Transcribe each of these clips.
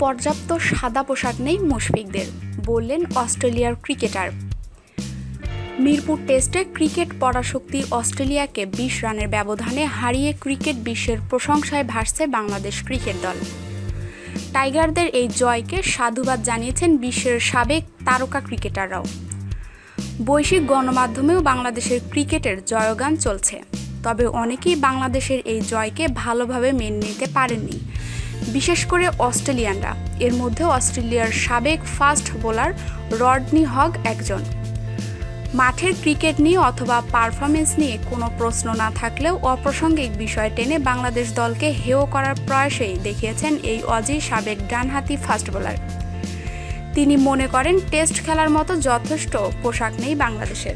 পর্যাপ্ত সাদা পোশাক নেই মুশফিকদের, বললেন অস্ট্রেলিয়ার ক্রিকেটার। মিরপুর টেস্টে ক্রিকেট পরাশক্তি অস্ট্রেলিয়াকে বিশ রানের ব্যবধানে হারিয়ে ক্রিকেট বিশ্বের প্রশংসায় ভাসছে বাংলাদেশ ক্রিকেট দল। টাইগারদের এই জয়কে সাধুবাদ জানিয়েছেন বিশ্বের সাবেক তারকা ক্রিকেটাররাও। বৈশ্বিক গণমাধ্যমেও বাংলাদেশের ক্রিকেটের জয়গান চলছে। তবে অনেকেই বাংলাদেশের এই জয়কে ভালোভাবে মেনে নিতে পারেননি। বিশেষ করে অস্ট্রেলিয়ানরা। এর মধ্যে অস্ট্রেলিয়ার সাবেক ফাস্ট বোলার রডনি হগ একজন। মাঠের ক্রিকেট নিয়ে অথবা পারফরমেন্স নিয়ে কোনো প্রশ্ন না থাকলেও অপ্রাসঙ্গিক বিষয় টেনে বাংলাদেশ দলকে হেয় করার প্রয়াসেই দেখিয়েছেন এই অজি সাবেক ডানহাতি ফাস্ট বোলার। তিনি মনে করেন টেস্ট খেলার মতো যথেষ্ট পোশাক নেই বাংলাদেশের।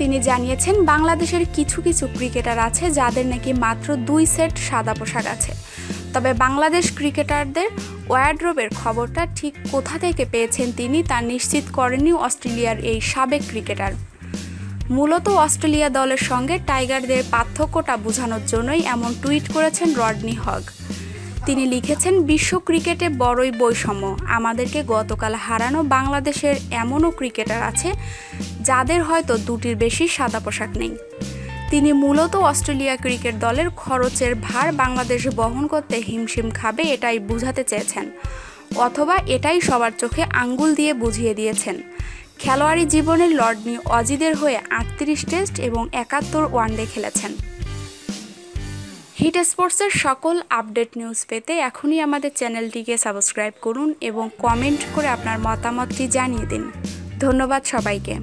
তিনি জানিয়েছেন, বাংলাদেশের কিছু কিছু ক্রিকেটার আছে যাদের নাকি মাত্র দুই সেট সাদা পোশাক আছে। তবে বাংলাদেশ ক্রিকেটারদের ওয়ার্ড্রোবের খবরটা ঠিক কোথা থেকে পেয়েছেন তিনি তা নিশ্চিত করেনি অস্ট্রেলিয়ার এই সাবেক ক্রিকেটার। মূলত অস্ট্রেলিয়া দলের সঙ্গে টাইগারদের পার্থক্যটা বোঝানোর জন্যই এমন টুইট করেছেন রডনি হগ। তিনি লিখেছেন, বিশ্ব ক্রিকেটে বড়ই বৈষম্য। আমাদেরকে গতকাল হারানো বাংলাদেশের এমনও ক্রিকেটার আছে যাদের হয়তো দুটির বেশি সাদা পোশাক নেই। তিনি মূলত অস্ট্রেলিয়া ক্রিকেট দলের খরচের ভার বাংলাদেশ বহন করতে হিমশিম খাবে এটাই বুঝাতে চেয়েছেন, অথবা এটাই সবার চোখে আঙ্গুল দিয়ে বুঝিয়ে দিয়েছেন। খেলোয়াড়ি জীবনের লর্ডনি অজিদের হয়ে আটত্রিশ টেস্ট এবং একাত্তর ওয়ানডে খেলেছেন। হিট স্পোর্টসের সকল আপডেট নিউজ পেতে এখনই আমাদের চ্যানেলটিকে সাবস্ক্রাইব করুন এবং কমেন্ট করে আপনার মতামতটি জানিয়ে দিন। ধন্যবাদ সবাইকে।